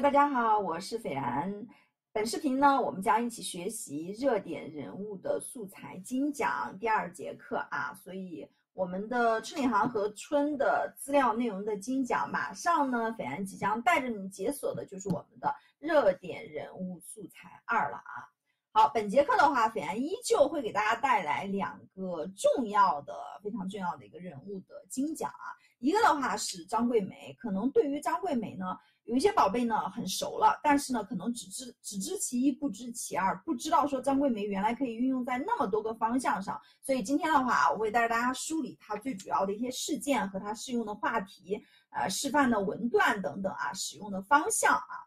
大家好，我是斐然。本视频呢，我们将一起学习热点人物的素材精讲第二节课啊，所以我们的春领航和春的资料内容的精讲，马上呢，斐然即将带着你解锁的就是我们的热点人物素材二了啊。好，本节课的话，斐然依旧会给大家带来两个重要的、非常重要的一个人物的精讲啊。一个的话是张桂梅，可能对于张桂梅呢。有一些宝贝呢很熟了，但是呢可能只知只知其一不知其二，不知道说张桂梅原来可以运用在那么多个方向上。所以今天的话，我会带着大家梳理它最主要的一些事件和它适用的话题，呃，示范的文段等等啊，使用的方向啊。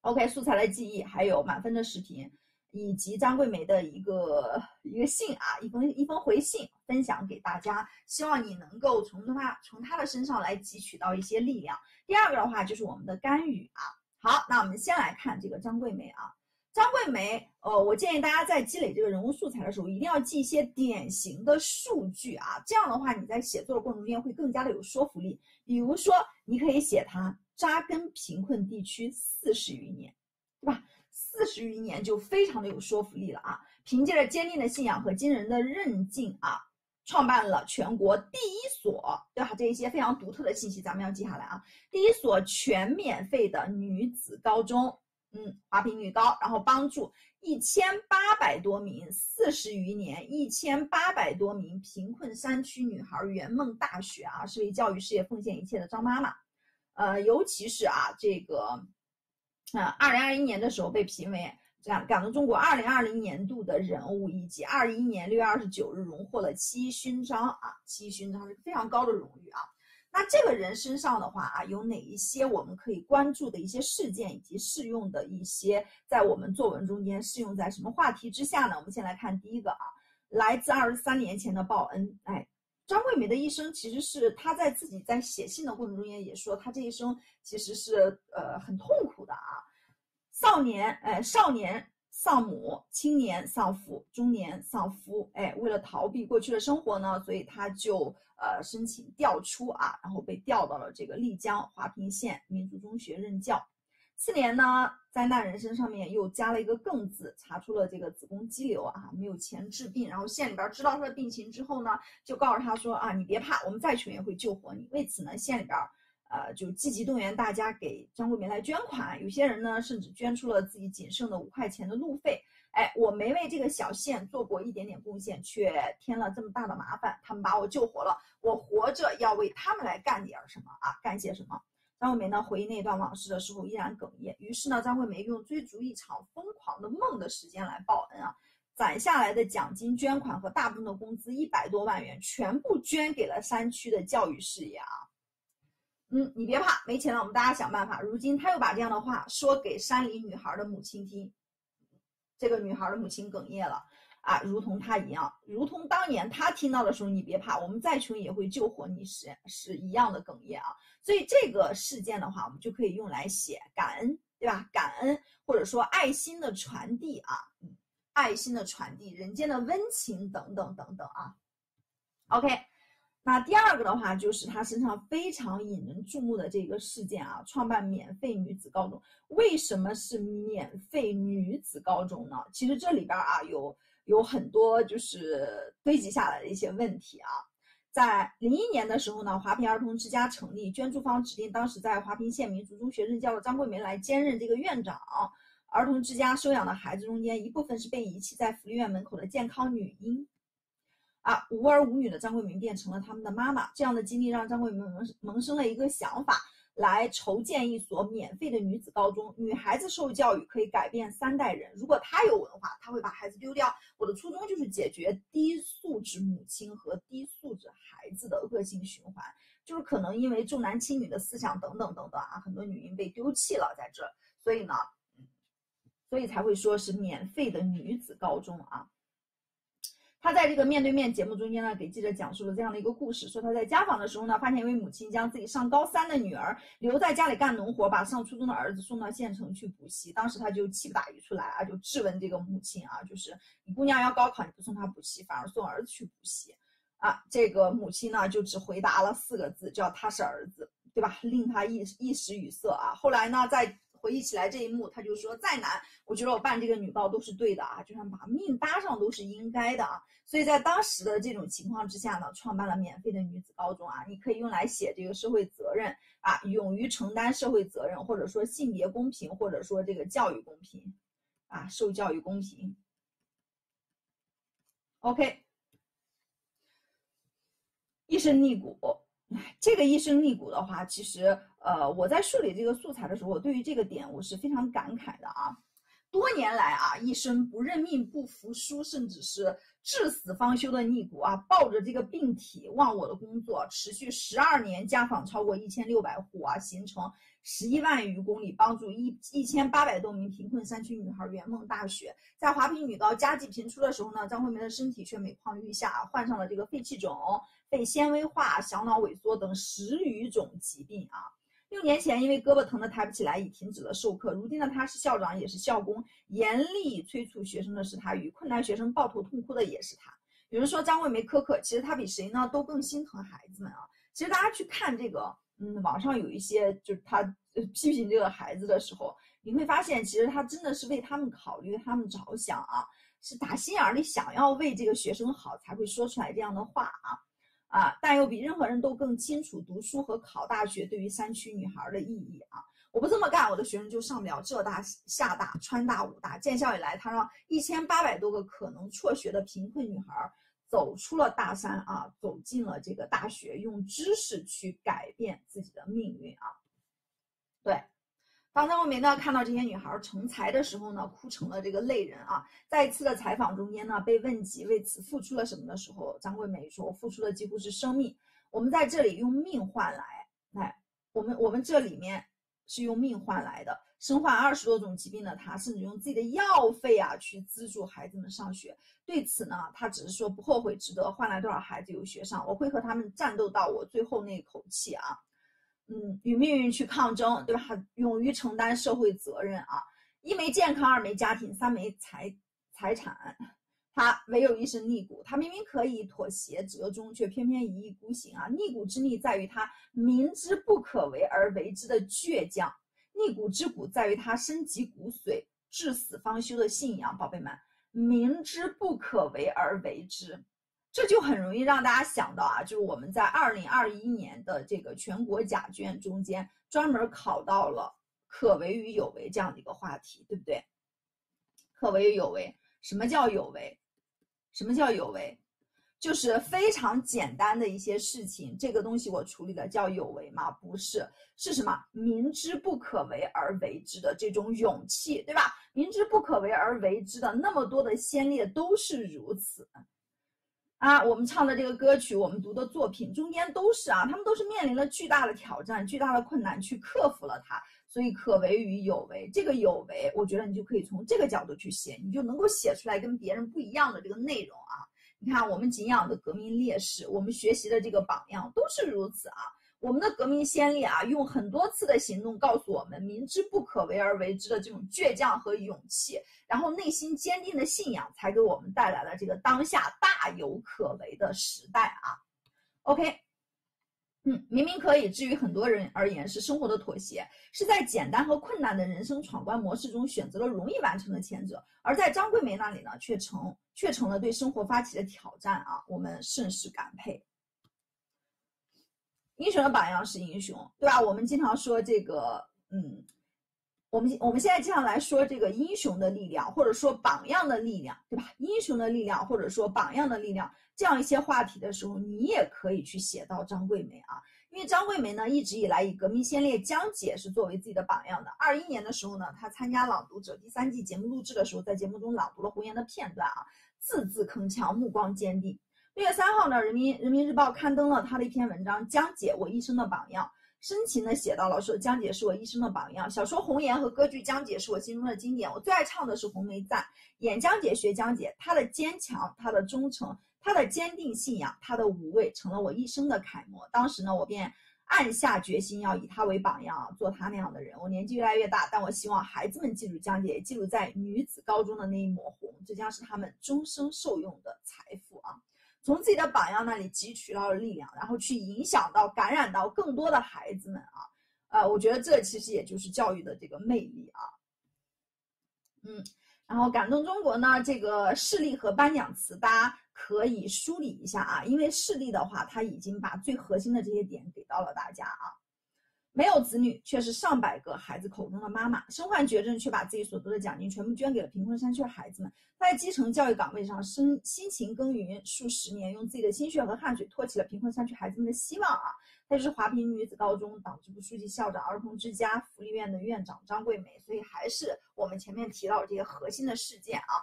OK，素材的记忆，还有满分的视频。以及张桂梅的一个一个信啊，一封一封回信分享给大家，希望你能够从他从他的身上来汲取到一些力量。第二个的话就是我们的干预啊。好，那我们先来看这个张桂梅啊，张桂梅，呃，我建议大家在积累这个人物素材的时候，一定要记一些典型的数据啊，这样的话你在写作的过程中间会更加的有说服力。比如说，你可以写他扎根贫困地区四十余年，对吧？四十余年就非常的有说服力了啊！凭借着坚定的信仰和惊人的韧劲啊，创办了全国第一所，对吧？这一些非常独特的信息咱们要记下来啊！第一所全免费的女子高中，嗯，华坪女高，然后帮助一千八百多名四十余年一千八百多名贫困山区女孩圆梦大学啊，是为教育事业奉献一切的张妈妈，呃，尤其是啊这个。啊，二零二一年的时候被评为这样感动中国二零二零年度的人物，以及二一年六月二十九日荣获了七一勋章啊，七一勋章是非常高的荣誉啊。那这个人身上的话啊，有哪一些我们可以关注的一些事件，以及适用的一些在我们作文中间适用在什么话题之下呢？我们先来看第一个啊，来自二十三年前的报恩。哎，张桂梅的一生其实是她在自己在写信的过程中间也说，她这一生其实是呃很痛苦的啊。少年，哎，少年丧母，青年丧父，中年丧夫，哎，为了逃避过去的生活呢，所以他就呃申请调出啊，然后被调到了这个丽江华坪县民族中学任教。次年呢，在那人生上面又加了一个更字，查出了这个子宫肌瘤啊，没有钱治病。然后县里边知道他的病情之后呢，就告诉他说啊，你别怕，我们再穷也会救活你。为此呢，县里边。呃，就积极动员大家给张桂梅来捐款，有些人呢甚至捐出了自己仅剩的五块钱的路费。哎，我没为这个小县做过一点点贡献，却添了这么大的麻烦，他们把我救活了，我活着要为他们来干点什么啊？干些什么？张桂梅呢回忆那段往事的时候依然哽咽。于是呢，张桂梅用追逐一场疯狂的梦的时间来报恩啊，攒下来的奖金捐款和大部分的工资一百多万元，全部捐给了山区的教育事业啊。嗯，你别怕，没钱了，我们大家想办法。如今他又把这样的话说给山里女孩的母亲听，这个女孩的母亲哽咽了啊，如同他一样，如同当年他听到的时候，你别怕，我们再穷也会救活你时是一样的哽咽啊。所以这个事件的话，我们就可以用来写感恩，对吧？感恩或者说爱心的传递啊，爱心的传递，人间的温情等等等等啊。OK。那第二个的话，就是他身上非常引人注目的这个事件啊，创办免费女子高中。为什么是免费女子高中呢？其实这里边啊有有很多就是堆积下来的一些问题啊。在零一年的时候呢，华坪儿童之家成立，捐助方指定当时在华坪县民族中学任教的张桂梅来兼任这个院长。儿童之家收养的孩子中间，一部分是被遗弃在福利院门口的健康女婴。啊，无儿无女的张桂梅变成了他们的妈妈。这样的经历让张桂梅萌萌生了一个想法，来筹建一所免费的女子高中。女孩子受教育可以改变三代人。如果她有文化，她会把孩子丢掉。我的初衷就是解决低素质母亲和低素质孩子的恶性循环，就是可能因为重男轻女的思想等等等等啊，很多女婴被丢弃了在这，所以呢，所以才会说是免费的女子高中啊。他在这个面对面节目中间呢，给记者讲述了这样的一个故事，说他在家访的时候呢，发现一位母亲将自己上高三的女儿留在家里干农活，把上初中的儿子送到县城去补习。当时他就气不打一处来啊，就质问这个母亲啊，就是你姑娘要高考，你不送她补习，反而送儿子去补习啊？这个母亲呢，就只回答了四个字，叫他是儿子，对吧？令他一一时语塞啊。后来呢，在回忆起来这一幕，他就说再难，我觉得我办这个女报都是对的啊，就算把命搭上都是应该的啊。所以在当时的这种情况之下呢，创办了免费的女子高中啊，你可以用来写这个社会责任啊，勇于承担社会责任，或者说性别公平，或者说这个教育公平啊，受教育公平。OK，一身逆骨。这个一身逆骨的话，其实，呃，我在梳理这个素材的时候，我对于这个点我是非常感慨的啊。多年来啊，一生不认命、不服输，甚至是至死方休的逆骨啊，抱着这个病体忘我的工作，持续十二年，家访超过一千六百户啊，行程十一万余公里，帮助一一千八百多名贫困山区女孩圆梦大学。在华坪女高佳绩频出的时候呢，张惠梅的身体却每况愈下，患上了这个肺气肿。肺纤维化、小脑萎缩等十余种疾病啊。六年前因为胳膊疼得抬不起来，已停止了授课。如今呢，他是校长，也是校工，严厉催促学生的是他，与困难学生抱头痛哭的也是他。有人说张桂梅苛刻，其实他比谁呢都更心疼孩子们啊。其实大家去看这个，嗯，网上有一些就是他批评这个孩子的时候，你会发现其实他真的是为他们考虑，他们着想啊，是打心眼里想要为这个学生好，才会说出来这样的话啊。啊，但又比任何人都更清楚读书和考大学对于山区女孩的意义啊！我不这么干，我的学生就上不了浙大、厦大、川大、武大。建校以来，他让一千八百多个可能辍学的贫困女孩走出了大山啊，走进了这个大学，用知识去改变自己的命运啊！对。当张惠梅呢看到这些女孩成才的时候呢，哭成了这个泪人啊。在一次的采访中间呢，被问及为此付出了什么的时候，张桂梅说：“我付出的几乎是生命。我们在这里用命换来，来，我们我们这里面是用命换来的。身患二十多种疾病的她，甚至用自己的药费啊去资助孩子们上学。对此呢，她只是说不后悔，值得。换来多少孩子有学上，我会和他们战斗到我最后那口气啊。”嗯，与命运去抗争，对吧？勇于承担社会责任啊！一没健康，二没家庭，三没财财产，他唯有一身逆骨。他明明可以妥协折中，却偏偏一意孤行啊！逆骨之逆在于他明知不可为而为之的倔强，逆骨之骨在于他深及骨髓、至死方休的信仰。宝贝们，明知不可为而为之。这就很容易让大家想到啊，就是我们在二零二一年的这个全国甲卷中间专门考到了可为与有为这样的一个话题，对不对？可为与有为，什么叫有为？什么叫有为？就是非常简单的一些事情，这个东西我处理的叫有为吗？不是，是什么？明知不可为而为之的这种勇气，对吧？明知不可为而为之的那么多的先烈都是如此。啊，我们唱的这个歌曲，我们读的作品中间都是啊，他们都是面临了巨大的挑战、巨大的困难去克服了它，所以可为与有为，这个有为，我觉得你就可以从这个角度去写，你就能够写出来跟别人不一样的这个内容啊。你看，我们敬仰的革命烈士，我们学习的这个榜样都是如此啊。我们的革命先烈啊，用很多次的行动告诉我们，明知不可为而为之的这种倔强和勇气，然后内心坚定的信仰，才给我们带来了这个当下大有可为的时代啊。OK，嗯，明明可以，至于很多人而言是生活的妥协，是在简单和困难的人生闯关模式中选择了容易完成的前者，而在张桂梅那里呢，却成却成了对生活发起的挑战啊。我们甚是感佩。英雄的榜样是英雄，对吧？我们经常说这个，嗯，我们我们现在经常来说这个英雄的力量，或者说榜样的力量，对吧？英雄的力量，或者说榜样的力量，这样一些话题的时候，你也可以去写到张桂梅啊，因为张桂梅呢，一直以来以革命先烈江姐是作为自己的榜样的。二一年的时候呢，她参加《朗读者》第三季节目录制的时候，在节目中朗读了胡言的片段啊，字字铿锵，目光坚定。六月三号呢，人民人民日报刊登了他的一篇文章《江姐，我一生的榜样》，深情的写到了说江姐是我一生的榜样。小说《红颜》和歌剧《江姐》是我心中的经典，我最爱唱的是《红梅赞》。演江姐，学江姐，她的坚强，她的忠诚，她的坚定信仰，她的无畏，成了我一生的楷模。当时呢，我便暗下决心要以她为榜样啊，做她那样的人。我年纪越来越大，但我希望孩子们记住江姐，记录在女子高中的那一抹红，这将是他们终生受用的财富啊！从自己的榜样那里汲取到了力量，然后去影响到、感染到更多的孩子们啊！呃，我觉得这其实也就是教育的这个魅力啊。嗯，然后感动中国呢，这个事例和颁奖词，大家可以梳理一下啊，因为事例的话，他已经把最核心的这些点给到了大家啊。没有子女，却是上百个孩子口中的妈妈，身患绝症，却把自己所得的奖金全部捐给了贫困山区的孩子们。他在基层教育岗位上辛辛勤耕耘数十年，用自己的心血和汗水托起了贫困山区孩子们的希望啊！他就是华坪女子高中党支部书记、校长、儿童之家福利院的院长张桂梅。所以还是我们前面提到这些核心的事件啊。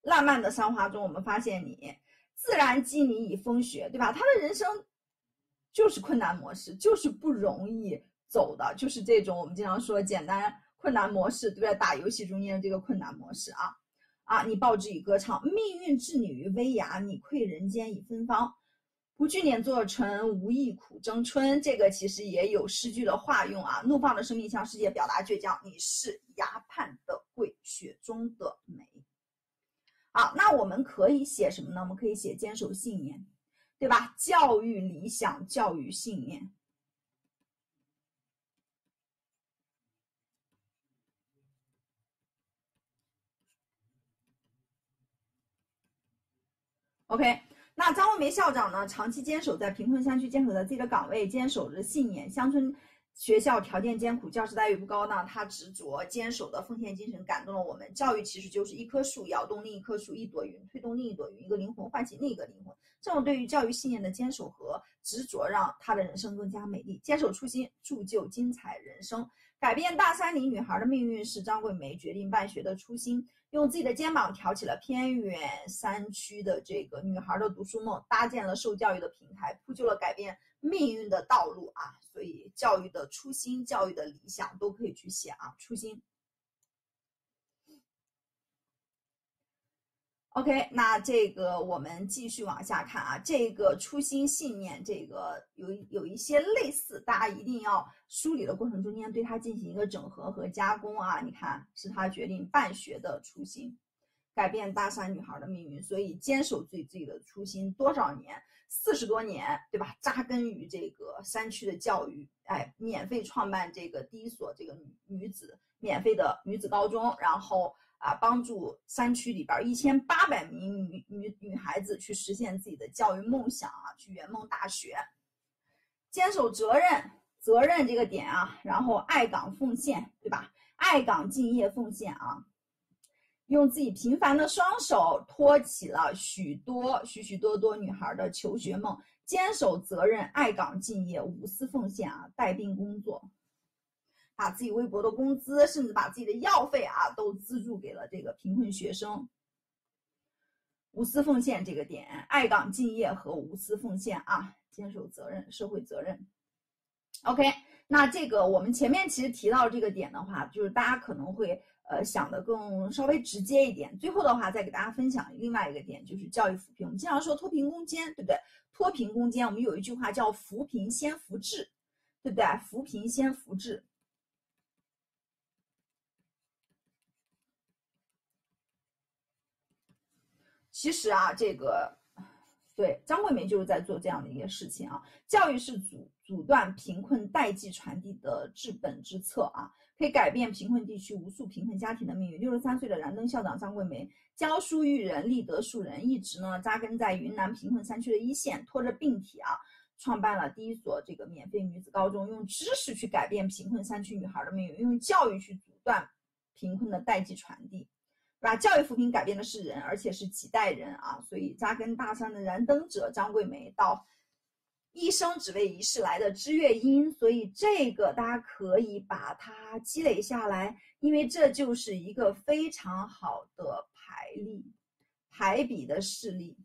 浪漫的三花中，我们发现你自然激你以风雪，对吧？他的人生。就是困难模式，就是不容易走的，就是这种我们经常说简单困难模式，对不对？打游戏中间的这个困难模式啊，啊，你报之以歌唱，命运置你于危崖，你馈人间以芬芳，不惧碾作尘，无意苦争春。这个其实也有诗句的化用啊，怒放的生命向世界表达倔强，你是崖畔的桂，雪中的梅。好，那我们可以写什么呢？我们可以写坚守信念。对吧？教育理想，教育信念。OK，那张文梅校长呢？长期坚守在贫困山区，坚守在自己的岗位，坚守着信念。乡村学校条件艰苦，教师待遇不高呢，他执着坚守的奉献精神感动了我们。教育其实就是一棵树，摇动另一棵树，一朵云推动另一朵云，一个灵魂唤醒另一个灵魂。这种对于教育信念的坚守和执着，让他的人生更加美丽。坚守初心，铸就精彩人生。改变大山里女孩的命运是张桂梅决定办学的初心。用自己的肩膀挑起了偏远山区的这个女孩的读书梦，搭建了受教育的平台，铺就了改变命运的道路啊！所以，教育的初心、教育的理想都可以去写啊，初心。OK，那这个我们继续往下看啊，这个初心信念，这个有有一些类似，大家一定要梳理的过程中间对它进行一个整合和加工啊。你看，是他决定办学的初心，改变大山女孩的命运，所以坚守自己自己的初心多少年，四十多年，对吧？扎根于这个山区的教育，哎，免费创办这个第一所这个女女子免费的女子高中，然后。啊，帮助山区里边一千八百名女女女孩子去实现自己的教育梦想啊，去圆梦大学，坚守责任责任这个点啊，然后爱岗奉献，对吧？爱岗敬业奉献啊，用自己平凡的双手托起了许多许许多多女孩的求学梦，坚守责任，爱岗敬业，无私奉献啊，带病工作。把自己微薄的工资，甚至把自己的药费啊，都资助给了这个贫困学生。无私奉献这个点，爱岗敬业和无私奉献啊，坚守责任，社会责任。OK，那这个我们前面其实提到这个点的话，就是大家可能会呃想的更稍微直接一点。最后的话，再给大家分享另外一个点，就是教育扶贫。我们经常说脱贫攻坚，对不对？脱贫攻坚，我们有一句话叫扶贫先扶志，对不对？扶贫先扶志。其实啊，这个对张桂梅就是在做这样的一个事情啊。教育是阻阻断贫困代际传递的治本之策啊，可以改变贫困地区无数贫困家庭的命运。六十三岁的燃灯校长张桂梅，教书育人，立德树人，一直呢扎根在云南贫困山区的一线，拖着病体啊，创办了第一所这个免费女子高中，用知识去改变贫困山区女孩的命运，用教育去阻断贫困的代际传递。把教育扶贫改变的是人，而且是几代人啊！所以扎根大山的燃灯者张桂梅，到一生只为一世来的知月音，所以这个大家可以把它积累下来，因为这就是一个非常好的排例、排比的事例，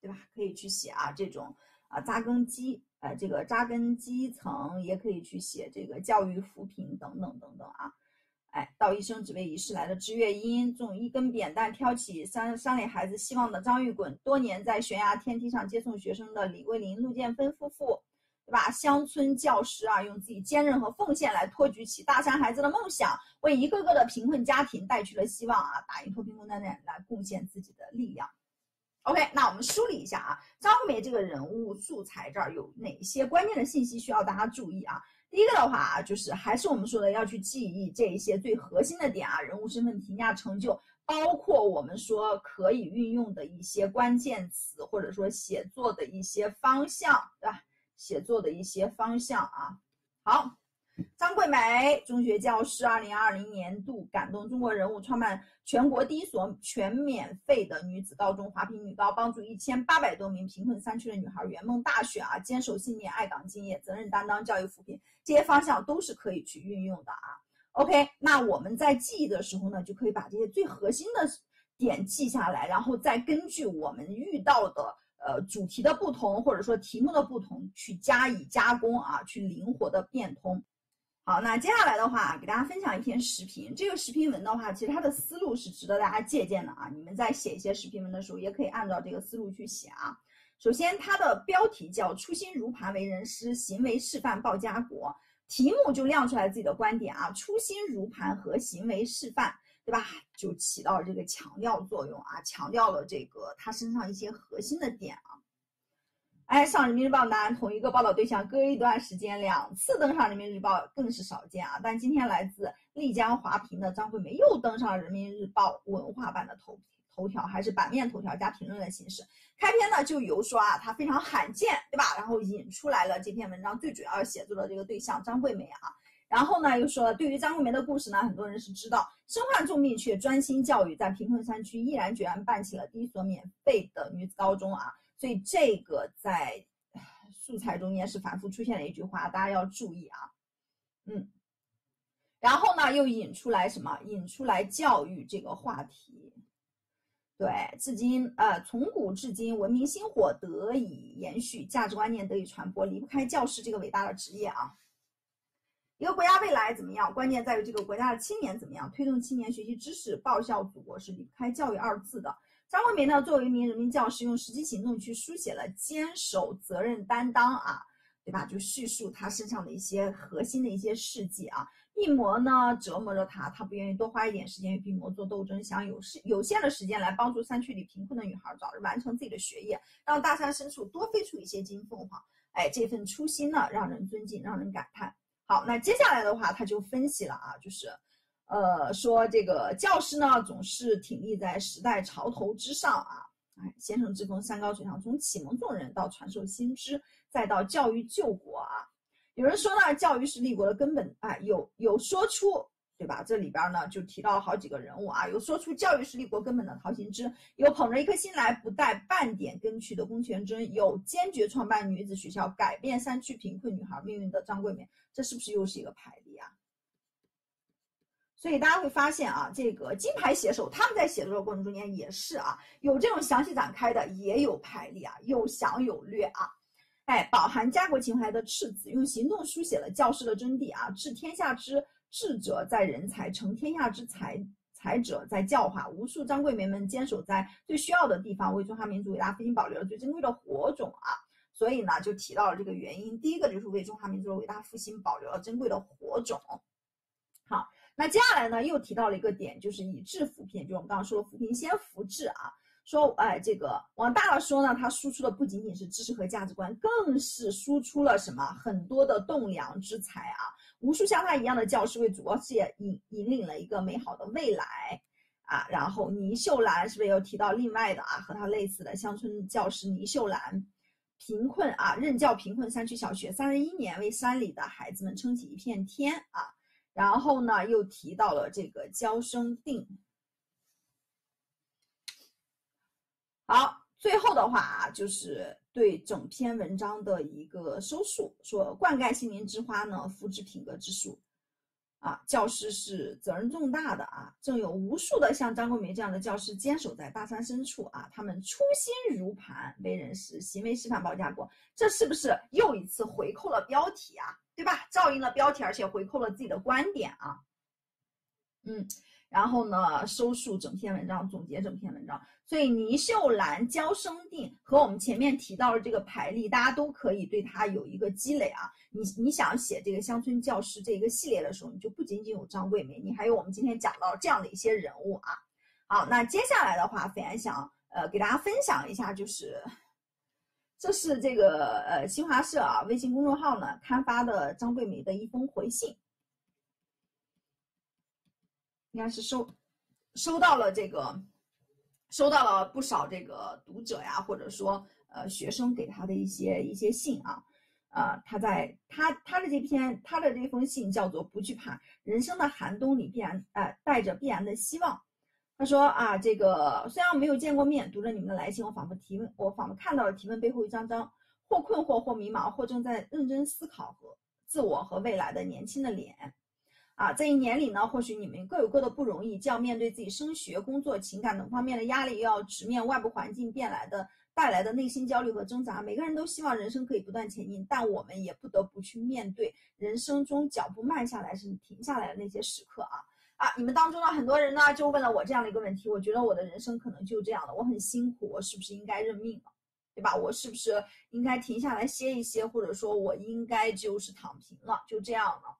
对吧？可以去写啊，这种啊扎根基，呃，这个扎根基层，也可以去写这个教育扶贫等等等等啊。哎，到一生只为一世来的知月英，种一根扁担挑起山山里孩子希望的张玉滚，多年在悬崖天梯上接送学生的李桂林、陆建芬夫妇，对吧？乡村教师啊，用自己坚韧和奉献来托举起大山孩子的梦想，为一个个的贫困家庭带去了希望啊！打赢脱贫攻坚战，来贡献自己的力量。OK，那我们梳理一下啊，张梅这个人物素材这儿有哪些关键的信息需要大家注意啊？第一个的话啊，就是还是我们说的要去记忆这一些最核心的点啊，人物身份、评价、成就，包括我们说可以运用的一些关键词，或者说写作的一些方向，对吧？写作的一些方向啊。好。张桂梅，中学教师，二零二零年度感动中国人物，创办全国第一所全免费的女子高中——华坪女高，帮助一千八百多名贫困山区的女孩圆梦大学啊！坚守信念，爱岗敬业，责任担当，教育扶贫，这些方向都是可以去运用的啊。OK，那我们在记忆的时候呢，就可以把这些最核心的点记下来，然后再根据我们遇到的呃主题的不同，或者说题目的不同，去加以加工啊，去灵活的变通。好，那接下来的话，给大家分享一篇时评。这个时评文的话，其实它的思路是值得大家借鉴的啊。你们在写一些时评文的时候，也可以按照这个思路去写啊。首先，它的标题叫“初心如磐为人师，行为示范报家国”，题目就亮出来自己的观点啊。初心如磐和行为示范，对吧？就起到这个强调作用啊，强调了这个他身上一些核心的点啊。哎，上人民日报男同一个报道对象隔一段时间两次登上人民日报更是少见啊！但今天来自丽江华坪的张桂梅又登上人民日报文化版的头头条，还是版面头条加评论的形式。开篇呢就由说啊，她非常罕见，对吧？然后引出来了这篇文章最主要写作的这个对象张桂梅啊。然后呢又说，对于张桂梅的故事呢，很多人是知道，身患重病却专心教育，在贫困山区毅然决然办起了第一所免费的女子高中啊。所以这个在素材中间是反复出现的一句话，大家要注意啊。嗯，然后呢，又引出来什么？引出来教育这个话题。对，至今呃，从古至今，文明薪火得以延续，价值观念得以传播，离不开教师这个伟大的职业啊。一个国家未来怎么样，关键在于这个国家的青年怎么样。推动青年学习知识、报效祖国，是离不开教育二字的。张桂梅呢，作为一名人民教师，用实际行动去书写了坚守责任担当啊，对吧？就叙述他身上的一些核心的一些事迹啊。病魔呢折磨着他，他不愿意多花一点时间与病魔做斗争，想有时有限的时间来帮助山区里贫困的女孩早日完成自己的学业，让大山深处多飞出一些金凤凰。哎，这份初心呢，让人尊敬，让人感叹。好，那接下来的话，他就分析了啊，就是。呃，说这个教师呢，总是挺立在时代潮头之上啊！哎，先生之风，山高水长，从启蒙众人到传授新知，再到教育救国啊！有人说呢，教育是立国的根本啊，有有说出对吧？这里边呢就提到好几个人物啊，有说出教育是立国根本的陶行知，有捧着一颗心来不带半点根去的龚全珍，有坚决创办女子学校，改变山区贫困女孩命运的张桂梅，这是不是又是一个牌？所以大家会发现啊，这个金牌写手他们在写作的过程中间也是啊，有这种详细展开的，也有排例啊，有详有略啊，哎，饱含家国情怀的赤子用行动书写了教师的真谛啊，治天下之智者在人才，成天下之才才者在教化。无数张桂梅们坚守在最需要的地方，为中华民族伟大复兴保留了最珍贵的火种啊。所以呢，就提到了这个原因，第一个就是为中华民族的伟大复兴保留了珍贵的火种。好。那接下来呢，又提到了一个点，就是以治扶贫，就我们刚刚说的扶贫先扶治啊。说，哎，这个往大了说呢，它输出的不仅仅是知识和价值观，更是输出了什么很多的栋梁之才啊。无数像他一样的教师为祖国事业引引领了一个美好的未来啊。然后倪秀兰是不是又提到另外的啊，和他类似的乡村教师倪秀兰，贫困啊，任教贫困山区小学三十一年，为山里的孩子们撑起一片天啊。然后呢，又提到了这个焦生定。好，最后的话啊，就是对整篇文章的一个收束，说灌溉心灵之花呢，复制品格之树。啊，教师是责任重大的啊，正有无数的像张桂梅这样的教师坚守在大山深处啊，他们初心如磐，为人师，行为示范报家国。这是不是又一次回扣了标题啊？对吧？照应了标题，而且回扣了自己的观点啊。嗯，然后呢，收束整篇文章，总结整篇文章。所以倪秀兰、焦生定和我们前面提到的这个排例，大家都可以对它有一个积累啊。你你想写这个乡村教师这一个系列的时候，你就不仅仅有张桂梅，你还有我们今天讲到这样的一些人物啊。好，那接下来的话，斐然想。呃，给大家分享一下，就是这是这个呃新华社啊微信公众号呢刊发的张桂梅的一封回信，应该是收收到了这个收到了不少这个读者呀，或者说呃学生给他的一些一些信啊。啊，他在他他的这篇他的这封信叫做不惧怕人生的寒冬里必然呃带着必然的希望。他说啊，这个虽然没有见过面，读着你们的来信，我仿佛提问，我仿佛看到了提问背后一张张或困惑或迷茫或正在认真思考和自我和未来的年轻的脸。啊，这一年里呢，或许你们各有各的不容易，既要面对自己升学、工作、情感等方面的压力，又要直面外部环境变来的。带来的内心焦虑和挣扎，每个人都希望人生可以不断前进，但我们也不得不去面对人生中脚步慢下来甚至停下来的那些时刻啊啊！你们当中呢，很多人呢就问了我这样的一个问题，我觉得我的人生可能就这样了，我很辛苦，我是不是应该认命了，对吧？我是不是应该停下来歇一歇，或者说我应该就是躺平了，就这样了？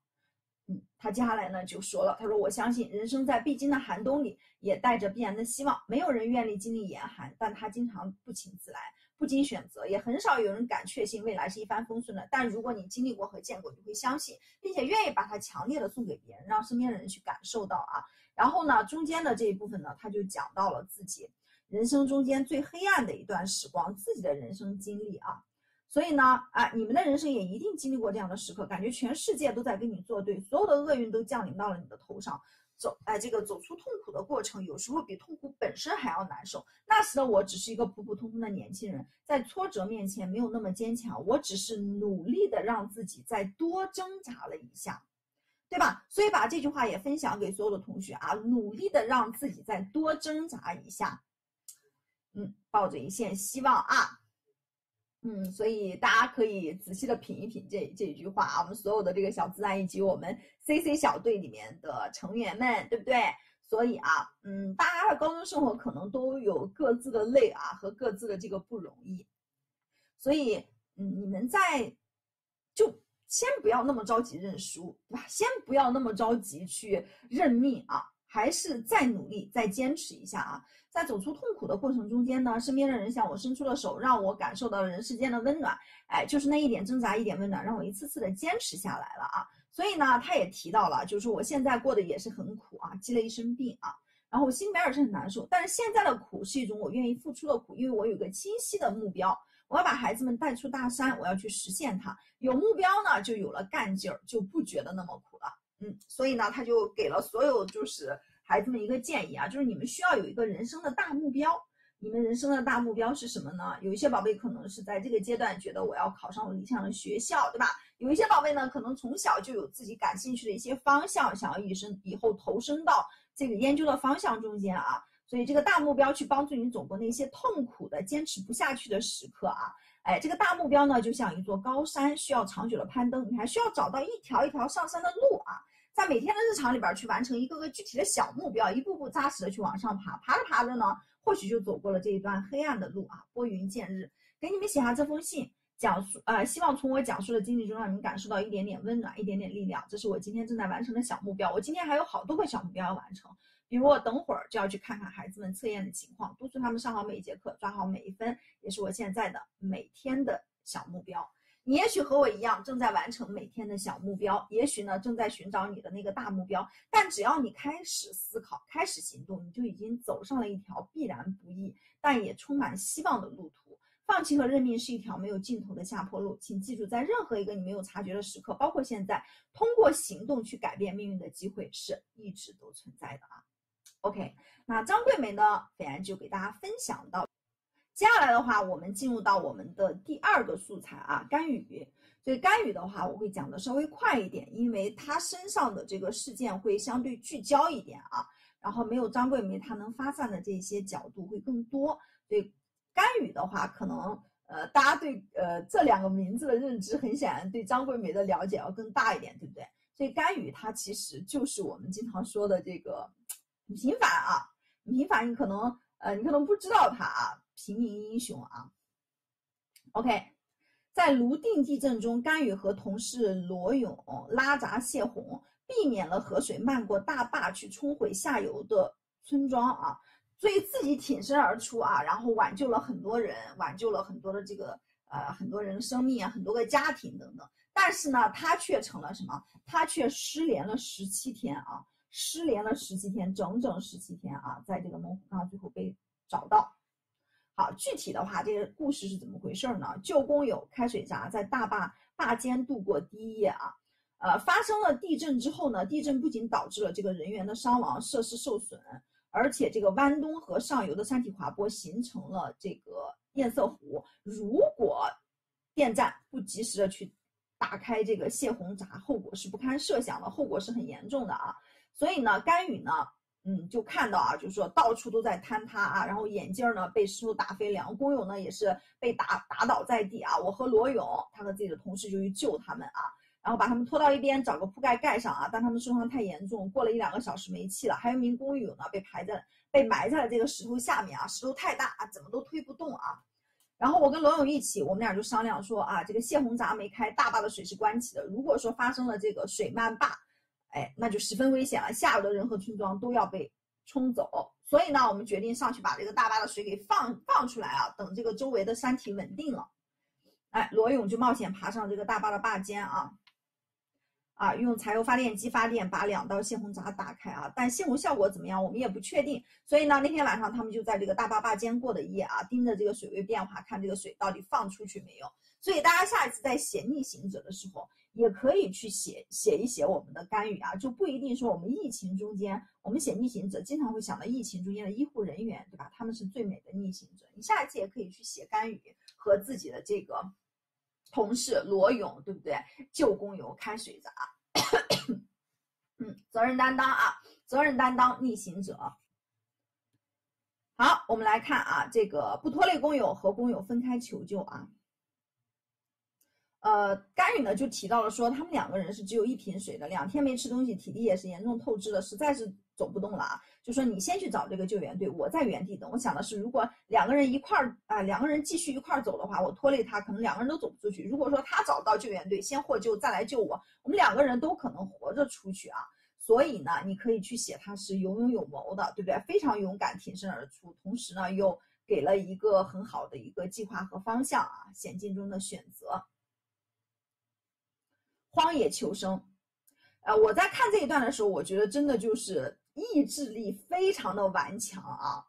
嗯，他接下来呢就说了，他说：“我相信人生在必经的寒冬里，也带着必然的希望。没有人愿意经历严寒，但他经常不请自来，不经选择，也很少有人敢确信未来是一帆风顺的。但如果你经历过和见过，你会相信，并且愿意把它强烈的送给别人，让身边的人去感受到啊。然后呢，中间的这一部分呢，他就讲到了自己人生中间最黑暗的一段时光，自己的人生经历啊。”所以呢，啊，你们的人生也一定经历过这样的时刻，感觉全世界都在跟你作对，所有的厄运都降临到了你的头上，走，哎，这个走出痛苦的过程，有时候比痛苦本身还要难受。那时的我只是一个普普通通的年轻人，在挫折面前没有那么坚强，我只是努力的让自己再多挣扎了一下，对吧？所以把这句话也分享给所有的同学啊，努力的让自己再多挣扎一下，嗯，抱着一线希望啊。嗯，所以大家可以仔细的品一品这这一句话啊，我们所有的这个小自然以及我们 C C 小队里面的成员们，对不对？所以啊，嗯，大家的高中生活可能都有各自的累啊和各自的这个不容易，所以嗯，你们在就先不要那么着急认输，对吧？先不要那么着急去认命啊，还是再努力再坚持一下啊。在走出痛苦的过程中间呢，身边的人向我伸出了手，让我感受到了人世间的温暖。哎，就是那一点挣扎，一点温暖，让我一次次的坚持下来了啊。所以呢，他也提到了，就是我现在过得也是很苦啊，积了一身病啊，然后我心里面也是很难受。但是现在的苦是一种我愿意付出的苦，因为我有个清晰的目标，我要把孩子们带出大山，我要去实现它。有目标呢，就有了干劲儿，就不觉得那么苦了。嗯，所以呢，他就给了所有就是。孩子们一个建议啊，就是你们需要有一个人生的大目标。你们人生的大目标是什么呢？有一些宝贝可能是在这个阶段觉得我要考上我理想的学校，对吧？有一些宝贝呢，可能从小就有自己感兴趣的一些方向，想要以身以后投身到这个研究的方向中间啊。所以这个大目标去帮助你走过那些痛苦的、坚持不下去的时刻啊。哎，这个大目标呢，就像一座高山，需要长久的攀登，你还需要找到一条一条上山的路啊。在每天的日常里边去完成一个个具体的小目标，一步步扎实的去往上爬，爬着爬着呢，或许就走过了这一段黑暗的路啊。拨云见日，给你们写下这封信，讲述呃，希望从我讲述的经历中，让你们感受到一点点温暖，一点点力量。这是我今天正在完成的小目标。我今天还有好多个小目标要完成，比如我等会儿就要去看看孩子们测验的情况，督促他们上好每一节课，抓好每一分，也是我现在的每天的小目标。你也许和我一样，正在完成每天的小目标，也许呢正在寻找你的那个大目标。但只要你开始思考，开始行动，你就已经走上了一条必然不易，但也充满希望的路途。放弃和认命是一条没有尽头的下坡路。请记住，在任何一个你没有察觉的时刻，包括现在，通过行动去改变命运的机会是一直都存在的啊。OK，那张桂梅呢，斐然就给大家分享到。接下来的话，我们进入到我们的第二个素材啊，甘雨。所以甘雨的话，我会讲的稍微快一点，因为他身上的这个事件会相对聚焦一点啊。然后没有张桂梅，他能发散的这些角度会更多。所以甘雨的话，可能呃，大家对呃这两个名字的认知，很显然对张桂梅的了解要更大一点，对不对？所以甘雨它其实就是我们经常说的这个平凡啊，很平凡。你可能呃，你可能不知道他啊。平民英雄啊，OK，在泸定地震中，甘雨和同事罗勇拉闸泄洪，避免了河水漫过大坝去冲毁下游的村庄啊。所以自己挺身而出啊，然后挽救了很多人，挽救了很多的这个呃很多人的生命啊，很多个家庭等等。但是呢，他却成了什么？他却失联了十七天啊，失联了十七天，整整十七天啊，在这个猛虎岗最后被找到。好，具体的话，这个故事是怎么回事呢？旧工友开水闸在大坝坝间度过第一夜啊。呃，发生了地震之后呢，地震不仅导致了这个人员的伤亡、设施受损，而且这个湾东和上游的山体滑坡形成了这个堰塞湖。如果电站不及时的去打开这个泄洪闸，后果是不堪设想的，后果是很严重的啊。所以呢，甘雨呢，嗯，就看到啊，就是说到处都在坍塌啊，然后眼镜呢被石头打飞，两个工友呢也是被打打倒在地啊。我和罗勇，他和自己的同事就去救他们啊。然后把他们拖到一边，找个铺盖盖上啊。但他们受伤太严重，过了一两个小时没气了。还有一名工友呢，被排在被埋在了这个石头下面啊，石头太大啊，怎么都推不动啊。然后我跟罗勇一起，我们俩就商量说啊，这个泄洪闸没开，大坝的水是关起的。如果说发生了这个水漫坝，哎，那就十分危险了，下游的人和村庄都要被冲走。所以呢，我们决定上去把这个大坝的水给放放出来啊，等这个周围的山体稳定了，哎，罗勇就冒险爬上这个大坝的坝尖啊。啊，用柴油发电机发电，把两道泄洪闸打开啊！但泄洪效果怎么样，我们也不确定。所以呢，那天晚上他们就在这个大坝坝间过的夜啊，盯着这个水位变化，看这个水到底放出去没有。所以大家下一次在写逆行者的时候，也可以去写写一写我们的干预啊，就不一定说我们疫情中间，我们写逆行者经常会想到疫情中间的医护人员，对吧？他们是最美的逆行者。你下一次也可以去写干预和自己的这个。同事罗勇，对不对？旧工友开水闸，嗯，责任担当啊，责任担当，逆行者。好，我们来看啊，这个不拖累工友和工友分开求救啊。呃，甘雨呢就提到了说，他们两个人是只有一瓶水的，两天没吃东西，体力也是严重透支的，实在是走不动了啊。就说你先去找这个救援队，我在原地等。我想的是，如果两个人一块儿啊，两个人继续一块儿走的话，我拖累他，可能两个人都走不出去。如果说他找到救援队，先获救再来救我，我们两个人都可能活着出去啊。所以呢，你可以去写他是有勇有谋的，对不对？非常勇敢，挺身而出，同时呢又给了一个很好的一个计划和方向啊，险境中的选择。荒野求生，呃，我在看这一段的时候，我觉得真的就是意志力非常的顽强啊，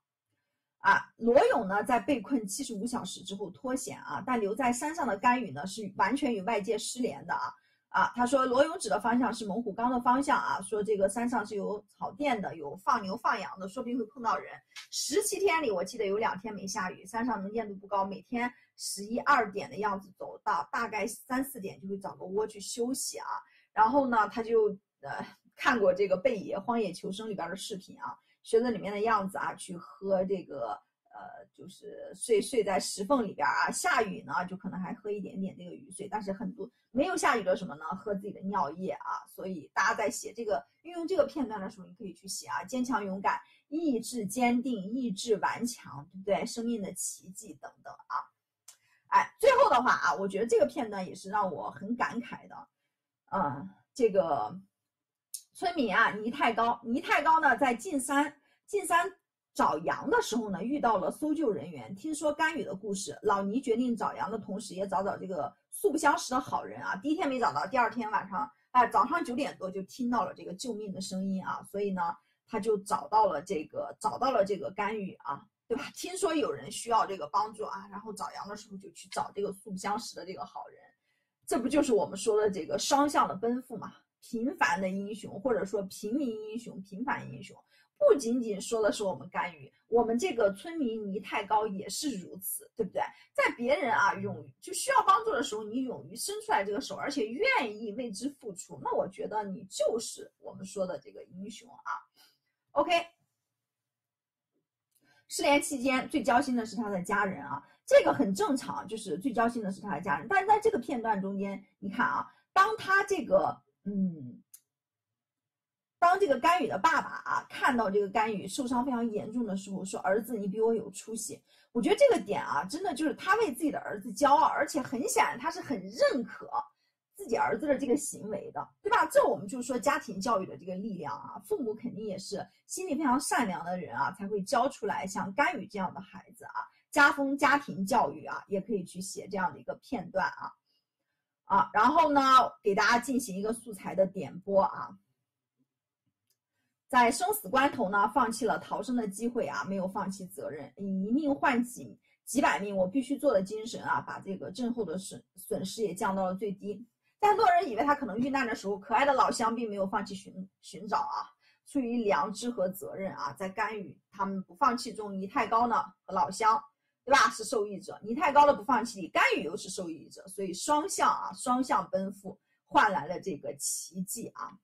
啊，罗勇呢在被困七十五小时之后脱险啊，但留在山上的甘雨呢是完全与外界失联的啊啊，他说罗勇指的方向是猛虎岗的方向啊，说这个山上是有草甸的，有放牛放羊的，说不定会碰到人。十七天里，我记得有两天没下雨，山上能见度不高，每天。十一二点的样子走到，大概三四点就会找个窝去休息啊。然后呢，他就呃看过这个贝爷《荒野求生》里边的视频啊，学着里面的样子啊，去喝这个呃，就是睡睡在石缝里边啊。下雨呢，就可能还喝一点点这个雨水，但是很多没有下雨的什么呢？喝自己的尿液啊。所以大家在写这个运用这个片段的时候，你可以去写啊，坚强勇敢，意志坚定，意志顽强，对不对？生命的奇迹等等啊。哎，最后的话啊，我觉得这个片段也是让我很感慨的，嗯，这个村民啊，倪太高，倪太高呢，在进山进山找羊的时候呢，遇到了搜救人员，听说甘雨的故事，老倪决定找羊的同时，也找找这个素不相识的好人啊。第一天没找到，第二天晚上，哎，早上九点多就听到了这个救命的声音啊，所以呢，他就找到了这个找到了这个甘雨啊。对吧？听说有人需要这个帮助啊，然后找羊的时候就去找这个素不相识的这个好人，这不就是我们说的这个双向的奔赴嘛？平凡的英雄，或者说平民英雄、平凡英雄，不仅仅说的是我们甘于，我们这个村民泥太高也是如此，对不对？在别人啊勇于就需要帮助的时候，你勇于伸出来这个手，而且愿意为之付出，那我觉得你就是我们说的这个英雄啊。OK。失联期间最焦心的是他的家人啊，这个很正常，就是最焦心的是他的家人。但是在这个片段中间，你看啊，当他这个嗯，当这个甘雨的爸爸啊看到这个甘雨受伤非常严重的时候，说儿子你比我有出息，我觉得这个点啊，真的就是他为自己的儿子骄傲，而且很显然他是很认可自己儿子的这个行为的，对吧？这我们就说家庭教育的这个力量啊，父母肯定也是心里非常善良的人啊，才会教出来像甘雨这样的孩子啊。家风家庭教育啊，也可以去写这样的一个片段啊，啊，然后呢，给大家进行一个素材的点播啊。在生死关头呢，放弃了逃生的机会啊，没有放弃责任，以一命换几几百命，我必须做的精神啊，把这个震后的损损失也降到了最低。但很多人以为他可能遇难的时候，可爱的老乡并没有放弃寻寻找啊，出于良知和责任啊，在甘雨他们不放弃中，倪太高呢和老乡，对吧？是受益者，倪太高的不放弃，甘雨又是受益者，所以双向啊，双向奔赴换来了这个奇迹啊。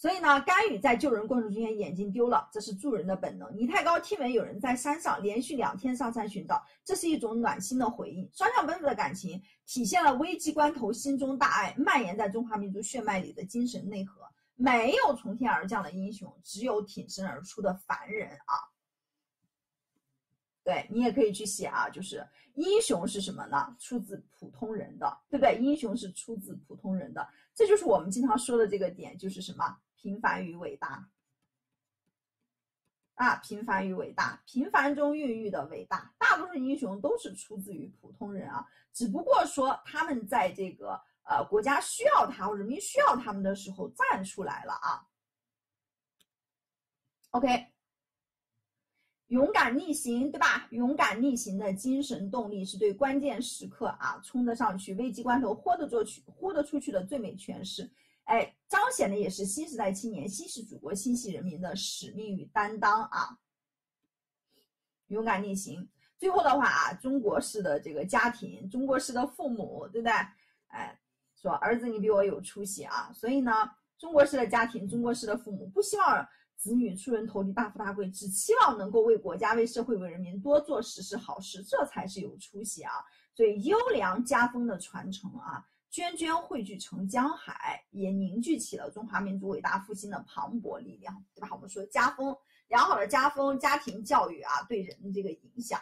所以呢，甘雨在救人过程中间眼睛丢了，这是助人的本能。倪太高听闻有人在山上连续两天上山寻找，这是一种暖心的回应。双向奔赴的感情体现了危机关头心中大爱蔓延在中华民族血脉里的精神内核。没有从天而降的英雄，只有挺身而出的凡人啊。对你也可以去写啊，就是英雄是什么呢？出自普通人的，对不对？英雄是出自普通人的，这就是我们经常说的这个点，就是什么？平凡与伟大啊，平凡与伟大，平凡中孕育的伟大。大多数英雄都是出自于普通人啊，只不过说他们在这个呃国家需要他，人民需要他们的时候站出来了啊。OK，勇敢逆行，对吧？勇敢逆行的精神动力是对关键时刻啊冲得上去，危机关头豁得出去、豁得出去的最美诠释。哎，彰显的也是新时代青年心系祖国、心系人民的使命与担当啊！勇敢逆行。最后的话啊，中国式的这个家庭，中国式的父母，对不对？哎，说儿子你比我有出息啊！所以呢，中国式的家庭，中国式的父母不希望子女出人头地、大富大贵，只期望能够为国家、为社会、为人民多做实事好事，这才是有出息啊！所以优良家风的传承啊。涓涓汇聚成江海，也凝聚起了中华民族伟大复兴的磅礴力量，对吧？我们说家风良好的家风，家庭教育啊，对人的这个影响。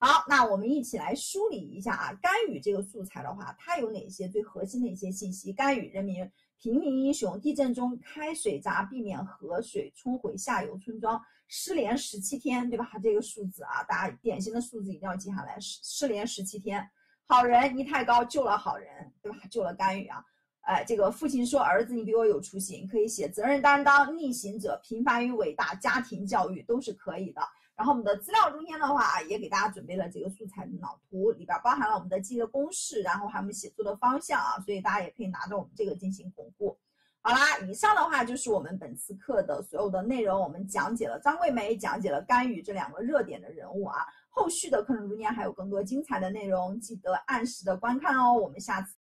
好，那我们一起来梳理一下啊，甘雨这个素材的话，它有哪些最核心的一些信息？甘雨人民平民英雄，地震中开水闸，避免河水冲毁下游村庄，失联十七天，对吧？这个数字啊，大家典型的数字一定要记下来，失失联十七天。好人倪太高救了好人，对吧？救了甘雨啊！哎，这个父亲说：“儿子，你比我有出息，可以写责任担当、逆行者、平凡与伟大、家庭教育都是可以的。”然后我们的资料中间的话啊，也给大家准备了这个素材的脑图，里边包含了我们的记忆的公式，然后还有我们写作的方向啊，所以大家也可以拿着我们这个进行巩固。好啦，以上的话就是我们本次课的所有的内容，我们讲解了张桂梅，讲解了甘雨这两个热点的人物啊。后续的课程中间还有更多精彩的内容，记得按时的观看哦。我们下次。